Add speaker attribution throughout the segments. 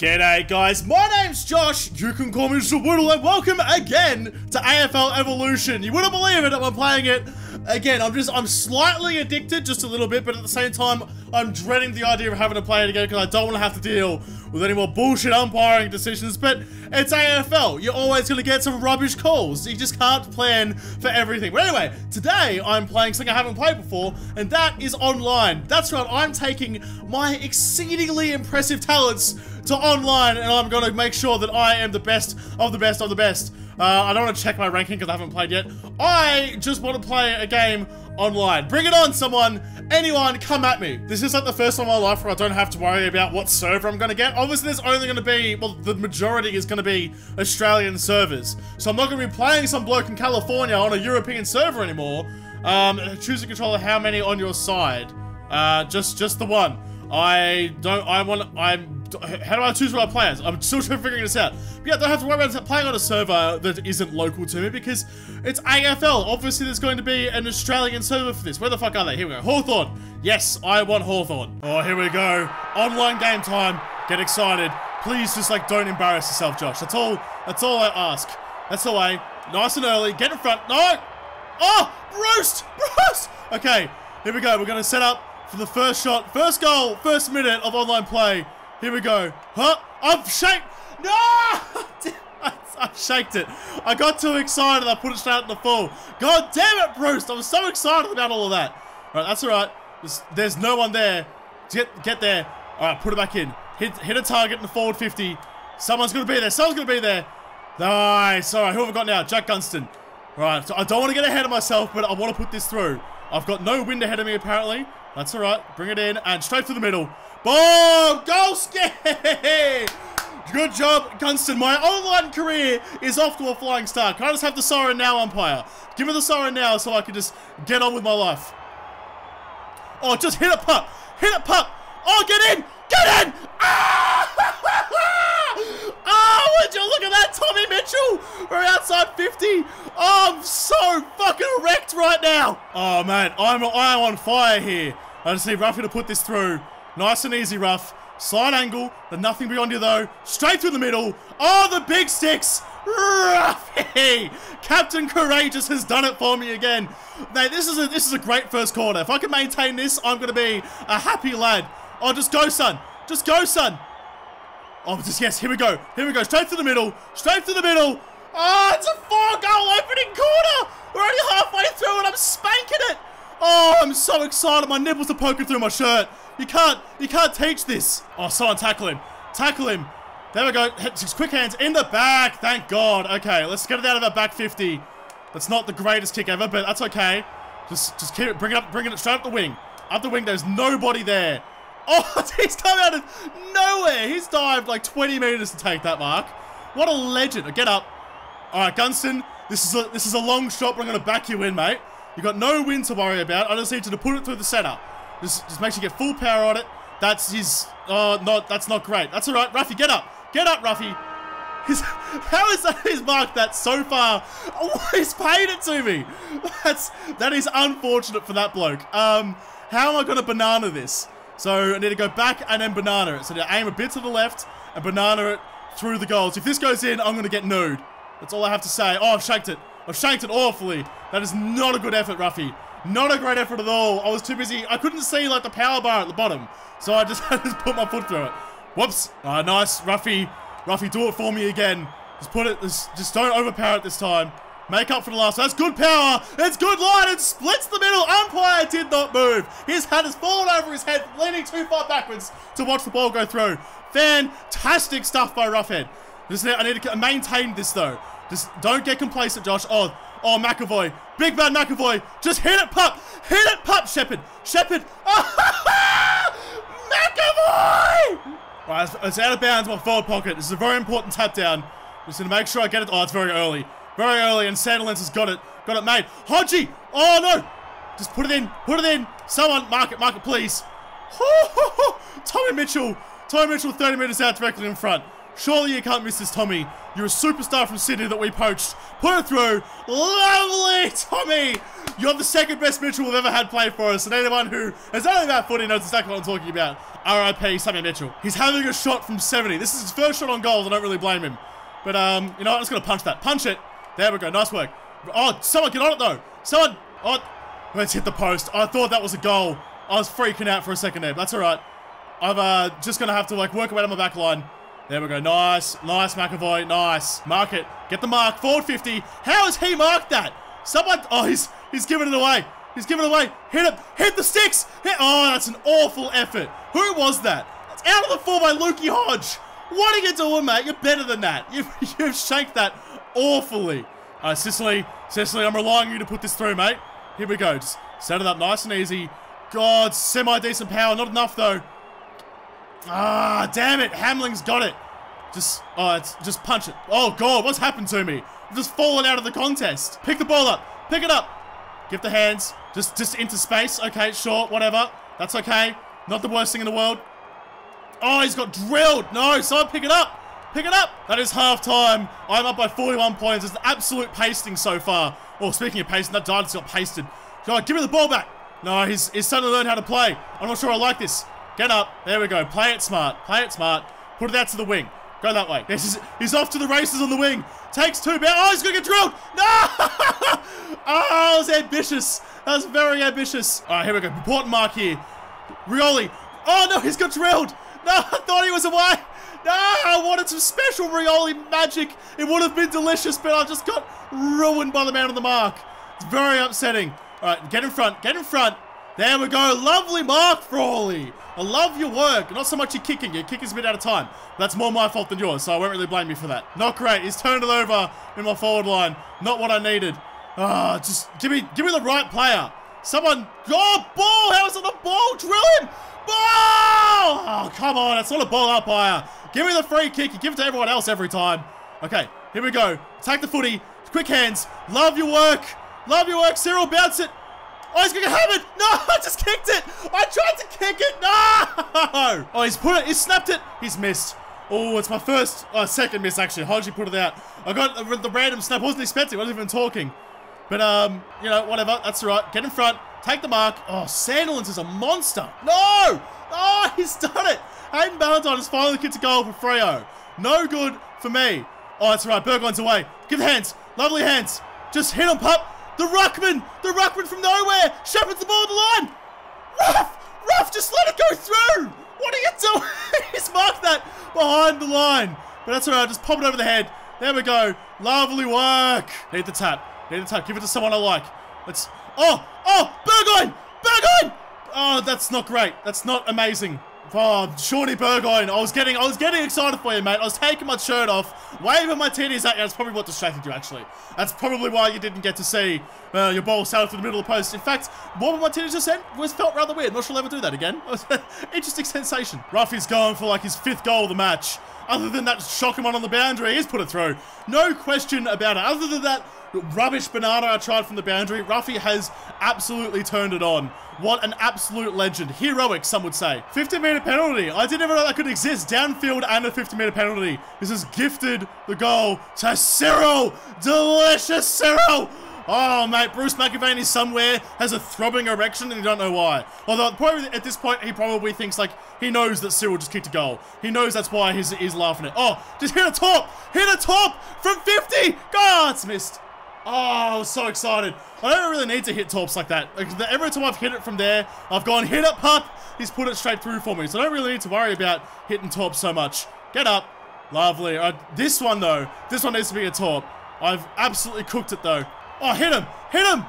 Speaker 1: G'day guys, my name's Josh, you can call me JaWoodle, and welcome again to AFL Evolution. You wouldn't believe it, I'm playing it again. I'm just, I'm slightly addicted, just a little bit, but at the same time, I'm dreading the idea of having to play it again because I don't want to have to deal with any more bullshit umpiring decisions, but it's AFL. You're always going to get some rubbish calls. You just can't plan for everything. But anyway, today I'm playing something I haven't played before, and that is online. That's right, I'm taking my exceedingly impressive talents to online, and I'm going to make sure that I am the best of the best of the best. Uh, I don't want to check my ranking because I haven't played yet. I just want to play a game online. Bring it on, someone. Anyone, come at me. This is like the first time in my life where I don't have to worry about what server I'm going to get. Obviously, there's only going to be, well, the majority is going to be Australian servers. So I'm not going to be playing some bloke in California on a European server anymore. Um, choose a controller how many on your side. Uh, just, just the one. I don't, I want, I'm how do I choose my players? I'm still trying figuring this out. But yeah, don't have to worry about playing on a server that isn't local to me because it's AFL. Obviously, there's going to be an Australian server for this. Where the fuck are they? Here we go. Hawthorn. Yes, I want Hawthorn. Oh, here we go. Online game time. Get excited. Please just like don't embarrass yourself, Josh. That's all. That's all I ask. That's the way. Nice and early. Get in front. No. Oh, roast, roast. Okay, here we go. We're gonna set up for the first shot, first goal, first minute of online play. Here we go. Huh? I've shaked. No! I shaked it. I got too excited. I put it straight in the full. God damn it, Bruce. I was so excited about all of that. All right, that's all right. There's, there's no one there. Get, get there. All right, put it back in. Hit, hit a target in the forward 50. Someone's going to be there. Someone's going to be there. Nice. All right, who have I got now? Jack Gunston. All right, so I don't want to get ahead of myself, but I want to put this through. I've got no wind ahead of me, apparently. That's all right. Bring it in and straight to the middle. Boom! Golski! Good job, Gunston. My online career is off to a flying start. Can I just have the siren now, umpire? Give me the siren now so I can just get on with my life. Oh, just hit a pup. Hit a pup. Oh, get in. Get in. Ah! oh, would you look at that, Tommy Mitchell? We're outside 50. Oh, I'm so fucking wrecked right now. Oh, man. I'm, I'm on fire here. I just need Ruffy to put this through. Nice and easy, Ruff. Slight angle, but nothing beyond you though. Straight through the middle. Oh, the big sticks. Ruffy! Captain Courageous has done it for me again. Now, this is a this is a great first quarter. If I can maintain this, I'm gonna be a happy lad. Oh, just go, son. Just go, son. Oh, just yes, here we go. Here we go. Straight to the middle. Straight to the middle. Oh, it's a four-goal opening quarter. We're only halfway through and I'm spanking it. Oh, I'm so excited. My nipples are poking through my shirt. You can't, you can't teach this. Oh, someone tackle him. Tackle him. There we go. His quick hands in the back. Thank God. Okay, let's get it out of our back 50. That's not the greatest kick ever, but that's okay. Just, just keep it, bring it up, bring it straight up the wing. Up the wing, there's nobody there. Oh, he's come out of nowhere. He's dived like 20 meters to take that mark. What a legend. Get up. All right, Gunston, this is a, this is a long shot, but I'm going to back you in, mate. You got no wind to worry about. I just need you to put it through the center. Just, just make sure you get full power on it. That's his... Oh, not, that's not great. That's all right. Ruffy, get up. Get up, Ruffy. His, how is that his mark that so far? Oh, he's paid it to me. That's that is unfortunate for that bloke. Um, how am I going to banana this? So I need to go back and then banana it. So to aim a bit to the left and banana it through the goals. If this goes in, I'm going to get nude. That's all I have to say. Oh, I've shanked it. I've shanked it awfully. That is not a good effort, Ruffy. Not a great effort at all. I was too busy. I couldn't see like the power bar at the bottom. So I just, I just put my foot through it. Whoops. Uh, nice. Ruffy. Ruffy, do it for me again. Just put it, just, just don't overpower it this time. Make up for the last. That's good power. It's good line. It splits the middle. Umpire did not move. His hat has fallen over his head, leaning too far backwards to watch the ball go through. Fantastic stuff by Roughead. Just, I need to maintain this though. Just don't get complacent, Josh. Oh, oh, McEvoy. Big man McEvoy. Just hit it, pup. Hit it, pup, Shepherd. Shepherd. McEvoy! Right, it's, out of bounds my forward pocket. This is a very important tap down. Just gonna make sure I get it. Oh, it's very early. Very early, and Sandilands has got it. Got it made. Hodgie! Oh, no! Just put it in. Put it in. Someone, mark it, mark it, please. Tommy Mitchell. Tommy Mitchell 30 metres out directly in front. Surely you can't miss this, Tommy. You're a superstar from Sydney that we poached. Put it through. Lovely, Tommy. You're the second best Mitchell we've ever had play for us. And anyone who has only about footy knows exactly what I'm talking about. RIP, Sammy Mitchell. He's having a shot from 70. This is his first shot on goals. I don't really blame him. But, um, you know what? I'm just going to punch that. Punch it. There we go. Nice work. Oh, someone get on it, though. Someone. Oh, let's hit the post. I thought that was a goal. I was freaking out for a second there. But that's all right. I'm uh, just going to have to, like, work away on my back line. There we go. Nice. Nice, McEvoy. Nice. Mark it. Get the mark. Forward 50. How has he marked that? Someone... Oh, he's he's giving it away. He's giving it away. Hit it. Hit the sticks. Hit, oh, that's an awful effort. Who was that? It's out of the four by Lukey Hodge. What are you doing, mate? You're better than that. You've, you've shanked that awfully. Uh, Sicily. Sicily, I'm relying on you to put this through, mate. Here we go. Just set it up nice and easy. God, semi-decent power. Not enough, though. Ah, damn it. Hamling's got it. Just, oh, it's, just punch it. Oh, God, what's happened to me? I've just fallen out of the contest. Pick the ball up. Pick it up. Give the hands. Just, just into space. Okay, sure, whatever. That's okay. Not the worst thing in the world. Oh, he's got drilled. No, someone pick it up. Pick it up. That is half time. I'm up by 41 points. It's an absolute pasting so far. Oh, speaking of pasting, that Dynasty got pasted. God, give me the ball back. No, he's, he's starting to learn how to play. I'm not sure I like this. Get up. There we go. Play it smart. Play it smart. Put it out to the wing. Go that way. Is, he's off to the races on the wing. Takes two. Oh, he's going to get drilled. No! oh, that was ambitious. That was very ambitious. All right, here we go. Important mark here. Rioli. Oh, no, he's got drilled. No, I thought he was away. No, I wanted some special Rioli magic. It would have been delicious, but I just got ruined by the man on the mark. It's very upsetting. All right, get in front. Get in front. There we go. Lovely mark, Frawley. I love your work. Not so much your kicking. Your kicking's a bit out of time. That's more my fault than yours, so I won't really blame you for that. Not great. He's turned it over in my forward line. Not what I needed. Ah, just give me give me the right player. Someone. Oh, ball! How is it a ball? Drill him! Ball! Oh, come on. It's not a ball umpire. Give me the free kick. You give it to everyone else every time. Okay, here we go. Take the footy. Quick hands. Love your work. Love your work. Cyril, bounce it. Oh, he's to have it. No, I just kicked it. I tried to kick it. No. Oh, he's put it. He's snapped it. He's missed. Oh, it's my first, uh, second miss, actually. You put it out? I got the, the random snap. I wasn't expecting. I wasn't even talking. But, um, you know, whatever. That's all right. Get in front. Take the mark. Oh, Sandilands is a monster. No. Oh, he's done it. Hayden Ballantyne has finally kicked a goal for Freo. No good for me. Oh, that's right. Burgoyne's away. Give the hands. Lovely hands. Just hit him, pup. The Ruckman! The Ruckman from nowhere! Shepherds the ball at the line! Ruff! Ruff, just let it go through! What are you doing? He's marked that behind the line. But that's alright, just pop it over the head. There we go. Lovely work. Need the tap. Need the tap. Give it to someone I like. Let's... Oh! Oh! Burgoyne! Burgoyne! Oh, that's not great. That's not amazing. Oh, Shawnee Burgoyne. I was getting I was getting excited for you, mate. I was taking my shirt off, waving my titties at you. That's probably what distracted you, actually. That's probably why you didn't get to see uh, your ball sail through the middle of the post. In fact, what my titties just said was felt rather weird. Not sure I'll ever do that again. Interesting sensation. Ruffy's going for like his fifth goal of the match. Other than that shocking one on the boundary, he's put it through. No question about it. Other than that rubbish banana I tried from the boundary, Ruffy has absolutely turned it on. What an absolute legend. Heroic, some would say. 50 meter penalty. I didn't even know that could exist. Downfield and a 50 meter penalty. This has gifted the goal to Cyril. Delicious Cyril. Oh, mate, Bruce McAvaney somewhere has a throbbing erection and you don't know why. Although, probably at this point, he probably thinks, like, he knows that Cyril just kicked a goal. He knows that's why he's, he's laughing at. Oh, just hit a top! Hit a top from 50! God, it's missed. Oh, I was so excited. I don't really need to hit tops like that. Like, every time I've hit it from there, I've gone, hit it, pup. He's put it straight through for me. So I don't really need to worry about hitting tops so much. Get up. Lovely. Uh, this one, though, this one needs to be a top. I've absolutely cooked it, though. Oh, hit him! Hit him!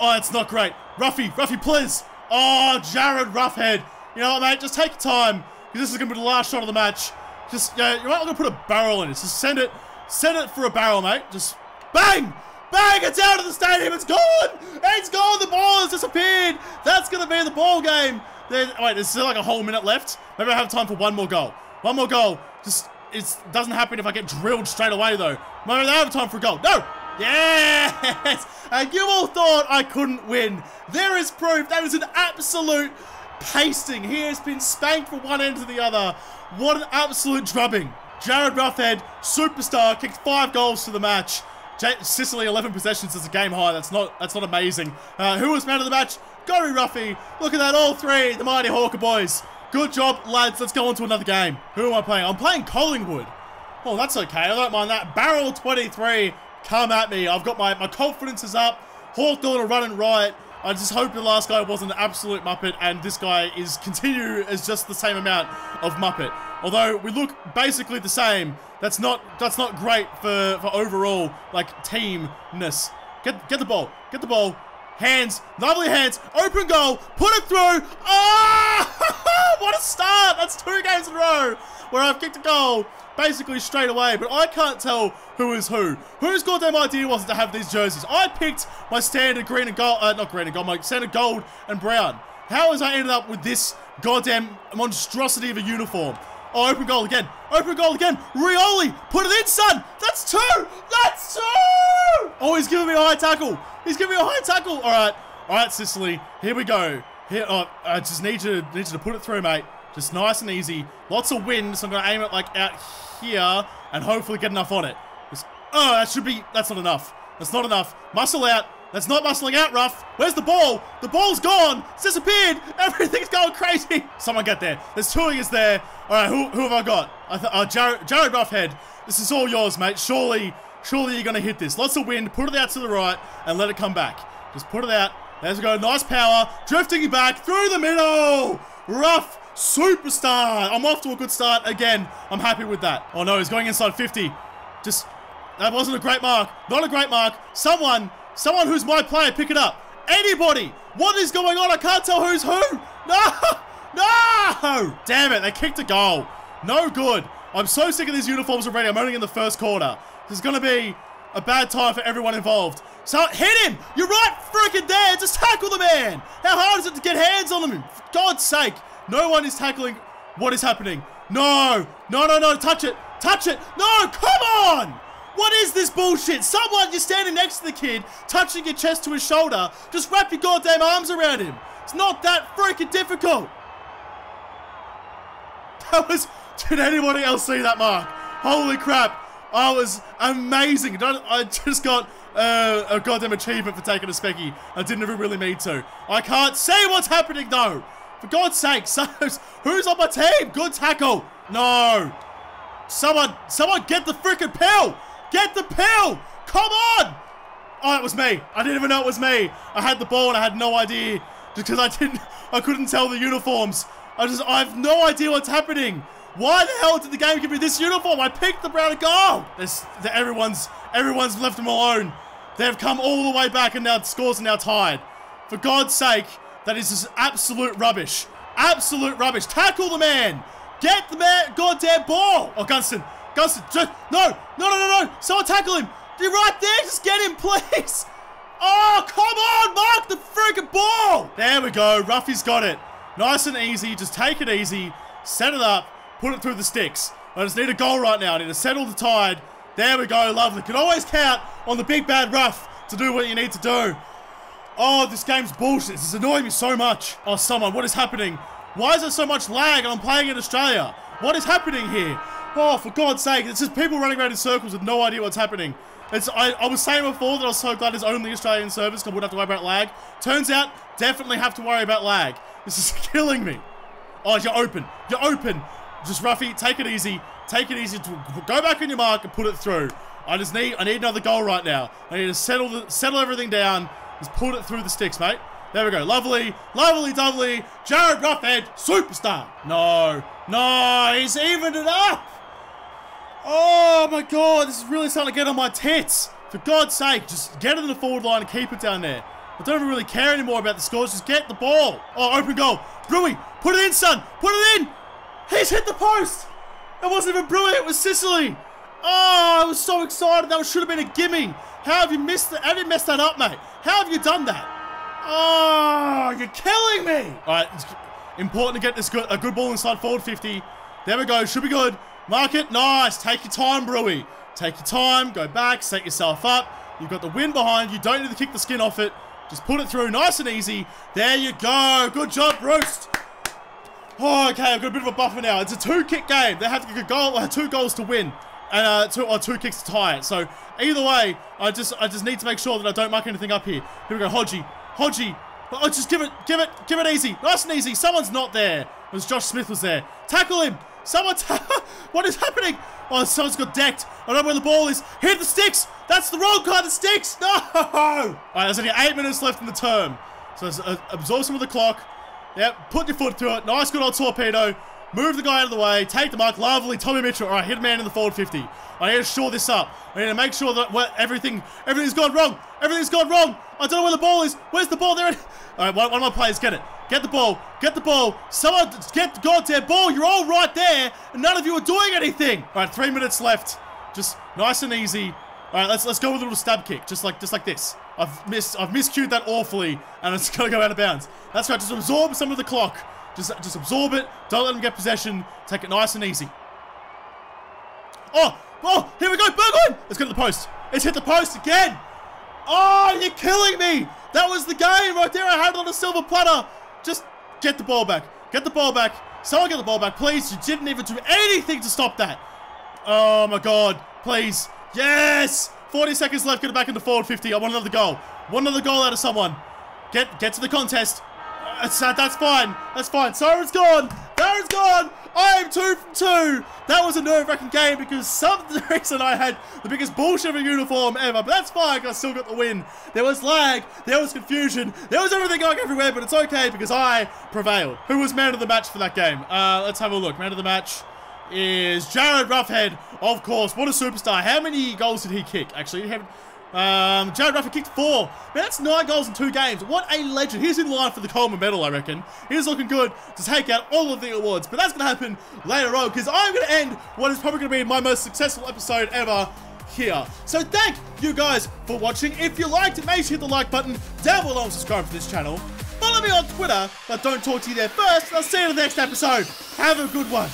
Speaker 1: Oh, it's not great. Ruffy, Ruffy, please. Oh, Jarryd Roughead. You know what, mate? Just take your time. Because this is going to be the last shot of the match. Just, yeah, you? I'm going to put a barrel in it. Just send it. Send it for a barrel, mate. Just bang! Bang! It's out of the stadium. It's gone! It's gone! The ball has disappeared. That's going to be the ball game. Then, wait, there's still like a whole minute left. Maybe I have time for one more goal. One more goal. Just, it doesn't happen if I get drilled straight away, though. Maybe I have time for a goal. No! Yes! And you all thought I couldn't win. There is proof. That is an absolute pasting. He has been spanked from one end to the other. What an absolute drubbing. Jarryd Roughead, superstar, kicked five goals to the match. Sicily 11 possessions is a game high. That's not that's not amazing. Uh, who was man of the match? Gary Ruffy. Look at that, all three, the mighty Hawker boys. Good job, lads. Let's go on to another game. Who am I playing? I'm playing Collingwood. Oh, that's okay. I don't mind that. Barrel 23. Come at me. I've got my, my confidence is up. Hawk are running right. I just hope the last guy wasn't an absolute Muppet and this guy is continue as just the same amount of Muppet. Although we look basically the same, that's not that's not great for, for overall like teamness. Get get the ball. Get the ball. Hands. Lovely hands. Open goal. Put it through. Oh! what a start. That's two games in a row where I've kicked a goal basically straight away, but I can't tell who is who. Whose goddamn idea was it to have these jerseys? I picked my standard green and gold, uh, not green and gold, my standard gold and brown. How has I ended up with this goddamn monstrosity of a uniform? Oh, open goal again. Open goal again. Rioli, put it in, son. That's two. That's two. Oh, he's giving me a high tackle. He's giving me a high tackle. All right. All right, Sicily. Here we go. Here, oh, I just need you, need to put it through, mate. Just nice and easy. Lots of wind, so I'm going to aim it like out here and hopefully get enough on it. Just, oh, that should be, that's not enough. That's not enough. Muscle out. That's not muscling out, Ruff. Where's the ball? The ball's gone. It's disappeared. Everything's going crazy. Someone get there. There's two us there. All right, who, who have I got? I uh, Jared, Jarryd Roughead. This is all yours, mate. Surely, surely you're going to hit this. Lots of wind. Put it out to the right and let it come back. Just put it out. There's go. Nice power. Drifting back through the middle. Ruff Superstar! I'm off to a good start again. I'm happy with that. Oh no, he's going inside 50. Just, that wasn't a great mark. Not a great mark. Someone, someone who's my player, pick it up. Anybody! What is going on? I can't tell who's who. No! No! Damn it, they kicked a goal. No good. I'm so sick of these uniforms already. I'm only in the first quarter. This is going to be a bad time for everyone involved. So, hit him! You're right freaking there! Just tackle the man! How hard is it to get hands on him? For God's sake! No one is tackling. What is happening? No! No, no, no! Touch it! Touch it! No! Come on! What is this bullshit? Someone, you're standing next to the kid, touching your chest to his shoulder. Just wrap your goddamn arms around him. It's not that freaking difficult. That was... Did anybody else see that mark? Holy crap. I was amazing. I just got uh, a goddamn achievement for taking a specky. I didn't even really mean to. I can't see what's happening though. For God's sake, who's on my team? Good tackle. No. Someone, someone get the freaking pill. Get the pill. Come on. Oh, it was me. I didn't even know it was me. I had the ball and I had no idea because I didn't, I couldn't tell the uniforms. I just, I have no idea what's happening. Why the hell did the game give me this uniform? I picked the brown and gold. Everyone's, everyone's left them alone. They've come all the way back and now the scores are now tied. For God's sake, that is just absolute rubbish. Absolute rubbish. Tackle the man. Get the man goddamn ball. Oh, Gunston. Gunston. Just, no. No, no, no, no. Someone tackle him. You're right there. Just get him, please. Oh, come on. Mark the freaking ball. There we go. Ruffy's got it. Nice and easy. Just take it easy. Set it up. Put it through the sticks. I just need a goal right now. I need to settle the tide. There we go. Lovely. Can always count on the big bad Ruff to do what you need to do. Oh, this game's bullshit. This is annoying me so much. Oh, someone, what is happening? Why is there so much lag and I'm playing in Australia? What is happening here? Oh, for God's sake, it's just people running around in circles with no idea what's happening. It's, I, I was saying before that I was so glad it's only Australian service because I wouldn't have to worry about lag. Turns out, definitely have to worry about lag. This is killing me. Oh, you're open. You're open. Just Ruffy, take it easy. Take it easy. To go back on your mark and put it through. I just need I need another goal right now. I need to settle the, settle everything down Just put it through the sticks, mate. There we go. Lovely, lovely, lovely. Jarryd Roughead, superstar. No, no, he's evened it up. Oh my god, this is really starting to get on my tits. For God's sake, just get it in the forward line and keep it down there. I don't really care anymore about the scores. Just get the ball. Oh, open goal. Brewy, put it in, son. Put it in. He's hit the post. It wasn't even Brewy. It was Sicily. Oh, ah, I was so excited. That should have been a gimme. How have you missed that? How have you messed that up, mate? How have you done that? Oh, you're killing me. All right, it's important to get this good, a good ball inside forward 50. There we go. Should be good. Mark it. Nice. Take your time, Brewy. Take your time. Go back. Set yourself up. You've got the wind behind you. Don't need to kick the skin off it. Just put it through nice and easy. There you go. Good job, Roost. Oh, okay, I've got a bit of a buffer now. It's a two-kick game. They have to get a goal, uh, two goals to win, and uh, two or two kicks to tie it. So either way, I just I just need to make sure that I don't muck anything up here. Here we go, Hodgie, Hodgie. Oh, just give it, give it, give it easy, nice and easy. Someone's not there. It was Josh Smith was there. Tackle him. Someone, what is happening? Oh, someone's got decked. I don't know where the ball is. Hit the sticks. That's the wrong kind of sticks. No. All right, there's only eight minutes left in the term. So uh, absorb some of the clock. Yep, put your foot through it. Nice good old torpedo. Move the guy out of the way. Take the mark. Lovely. Tommy Mitchell. All right, hit a man in the forward 50. I need to shore this up. I need to make sure that everything, everything's gone wrong. Everything's gone wrong. I don't know where the ball is. Where's the ball? There. All right, one, one of my players get it. Get the ball. Get the ball. Someone get the goddamn ball. You're all right there, and none of you are doing anything. All right, three minutes left. Just nice and easy. All right, let's let's go with a little stab kick, just like just like this. I've missed I've miscued that awfully, and it's gonna go out of bounds. That's right. Just absorb some of the clock. Just just absorb it. Don't let them get possession. Take it nice and easy. Oh, oh, here we go. Burgoyne. Let's go to the post. It's hit the post again. Oh, you're killing me. That was the game right there. I had it on a silver platter. Just get the ball back. Get the ball back. Someone get the ball back, please. You didn't even do anything to stop that. Oh my god. Please. Yes! 40 seconds left, get it back into forward 50. I want another goal. One another goal out of someone. Get get to the contest. That's, that's fine. That's fine. Siren's gone. Darren's gone. I am two from two. That was a nerve-wracking game because some reason I had the biggest bullshit of a uniform ever. But that's fine I still got the win. There was lag. There was confusion. There was everything going everywhere. But it's okay because I prevailed. Who was man of the match for that game? Uh, let's have a look. Man of the match is Jarryd Roughead, of course. What a superstar. How many goals did he kick? Actually, um, Jarryd Roughead kicked four. Man, that's nine goals in two games. What a legend. He's in line for the Coleman medal, I reckon. He's looking good to take out all of the awards. But that's going to happen later on because I'm going to end what is probably going to be my most successful episode ever here. So thank you guys for watching. If you liked it, make sure you hit the like button down below and subscribe to this channel. Follow me on Twitter, but don't talk to you there first. I'll see you in the next episode. Have a good one.